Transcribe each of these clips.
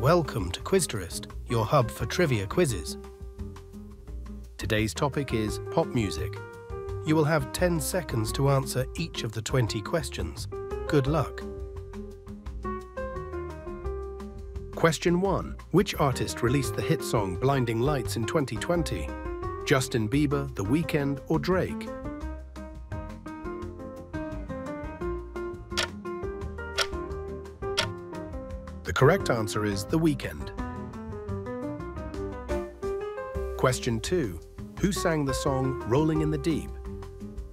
Welcome to Quizterest, your hub for trivia quizzes. Today's topic is pop music. You will have 10 seconds to answer each of the 20 questions. Good luck. Question 1. Which artist released the hit song Blinding Lights in 2020? Justin Bieber, The Weeknd or Drake? Correct answer is The Weeknd. Question 2. Who sang the song Rolling in the Deep?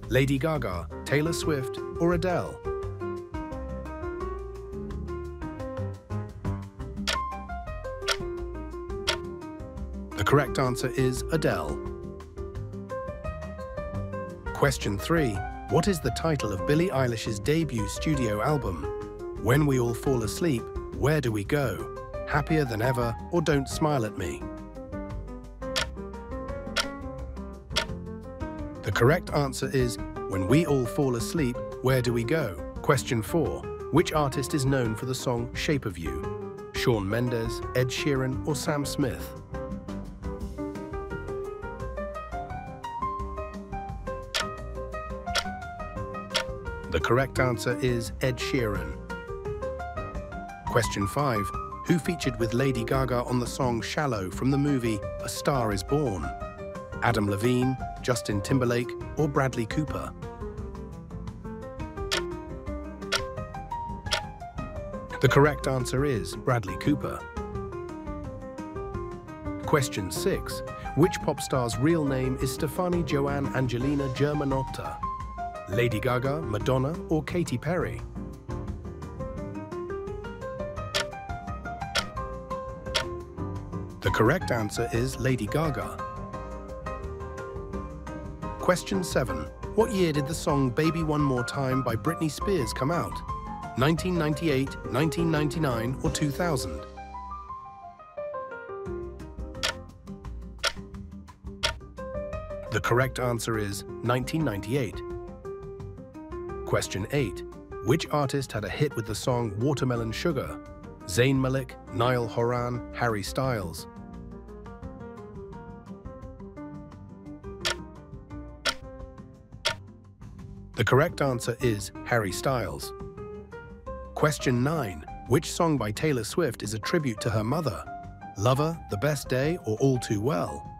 Lady Gaga, Taylor Swift or Adele? The correct answer is Adele. Question 3. What is the title of Billie Eilish's debut studio album? When We All Fall Asleep, Where Do We Go? Happier Than Ever or Don't Smile at Me? The correct answer is When We All Fall Asleep, Where Do We Go? Question 4. Which artist is known for the song Shape of You? Shawn Mendes, Ed Sheeran or Sam Smith? The correct answer is Ed Sheeran. Question 5. Who featured with Lady Gaga on the song Shallow from the movie A Star is Born? Adam Levine, Justin Timberlake or Bradley Cooper? The correct answer is Bradley Cooper. Question 6. Which pop star's real name is Stefani Joanne Angelina Germanotta? Lady Gaga, Madonna or Katy Perry? Correct answer is Lady Gaga. Question 7. What year did the song Baby One More Time by Britney Spears come out? 1998, 1999 or 2000? The correct answer is 1998. Question 8. Which artist had a hit with the song Watermelon Sugar? Zayn Malik, Niall Horan, Harry Styles? The correct answer is Harry Styles. Question 9. Which song by Taylor Swift is a tribute to her mother? Lover, The Best Day or All Too Well?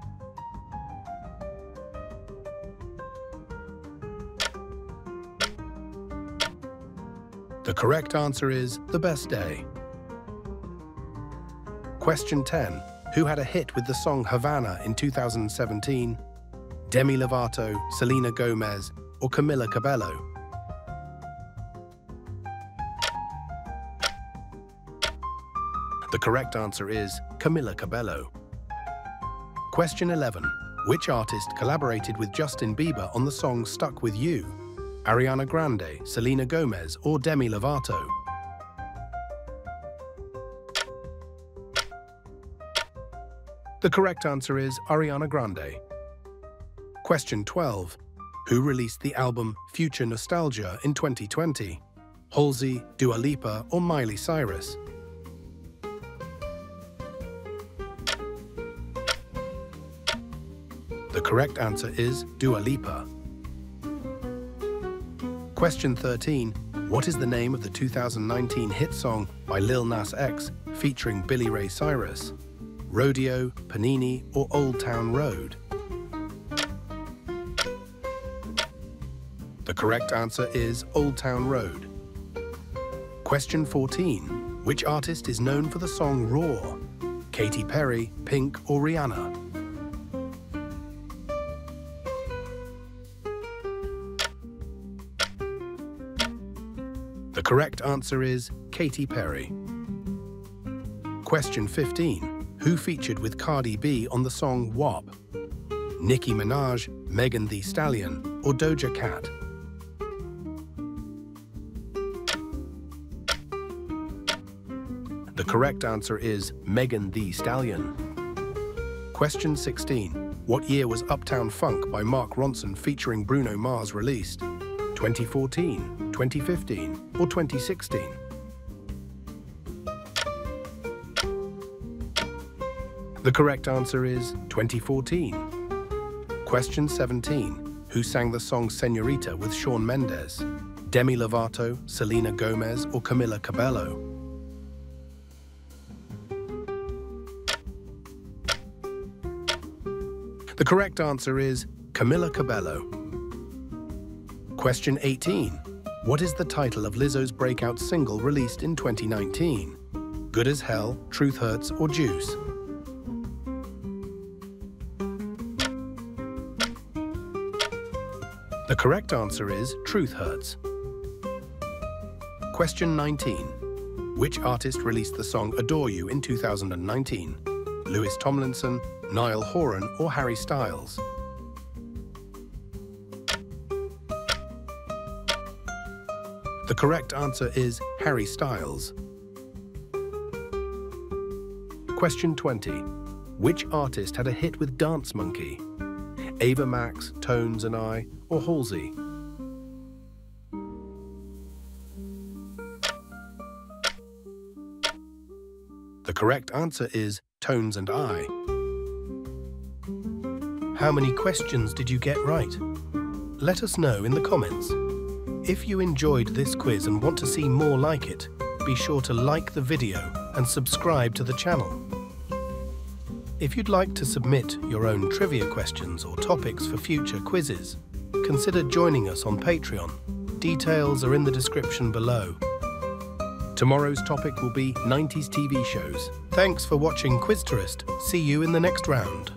The correct answer is The Best Day. Question 10. Who had a hit with the song Havana in 2017? Demi Lovato, Selena Gomez, or Camila Cabello? The correct answer is Camila Cabello. Question 11. Which artist collaborated with Justin Bieber on the song Stuck With You? Ariana Grande, Selena Gomez, or Demi Lovato? The correct answer is Ariana Grande. Question 12. Who released the album Future Nostalgia in 2020? Halsey, Dua Lipa, or Miley Cyrus? The correct answer is Dua Lipa. Question 13. What is the name of the 2019 hit song by Lil Nas X featuring Billy Ray Cyrus? Rodeo, Panini, or Old Town Road? The correct answer is Old Town Road. Question 14. Which artist is known for the song Roar? Katy Perry, Pink, or Rihanna? The correct answer is Katy Perry. Question 15. Who featured with Cardi B on the song WAP? Nicki Minaj, Megan Thee Stallion, or Doja Cat? The correct answer is Megan Thee Stallion. Question 16. What year was Uptown Funk by Mark Ronson featuring Bruno Mars released? 2014, 2015, or 2016? The correct answer is 2014. Question 17. Who sang the song Senorita with Shawn Mendes? Demi Lovato, Selena Gomez, or Camila Cabello? The correct answer is Camila Cabello. Question 18. What is the title of Lizzo's breakout single released in 2019? Good as Hell, Truth Hurts, or Juice? The correct answer is Truth Hurts. Question 19. Which artist released the song Adore You in 2019? Louis Tomlinson, Niall Horan or Harry Styles? The correct answer is Harry Styles. Question 20. Which artist had a hit with Dance Monkey? Ava Max, Tones and I, or Halsey? The correct answer is Tones and I. How many questions did you get right? Let us know in the comments. If you enjoyed this quiz and want to see more like it, be sure to like the video and subscribe to the channel. If you'd like to submit your own trivia questions or topics for future quizzes, consider joining us on Patreon. Details are in the description below. Tomorrow's topic will be 90s TV shows. Thanks for watching Quizterest. See you in the next round.